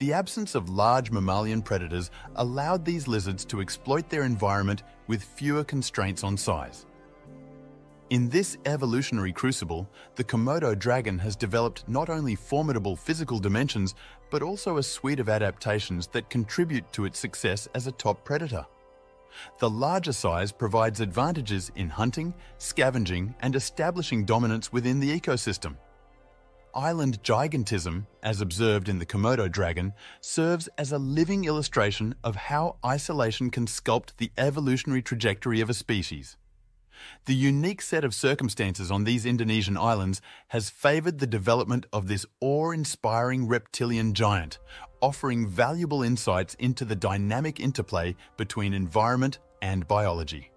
The absence of large mammalian predators allowed these lizards to exploit their environment with fewer constraints on size. In this evolutionary crucible, the Komodo dragon has developed not only formidable physical dimensions, but also a suite of adaptations that contribute to its success as a top predator. The larger size provides advantages in hunting, scavenging, and establishing dominance within the ecosystem. Island gigantism, as observed in the Komodo dragon, serves as a living illustration of how isolation can sculpt the evolutionary trajectory of a species. The unique set of circumstances on these Indonesian islands has favoured the development of this awe-inspiring reptilian giant, offering valuable insights into the dynamic interplay between environment and biology.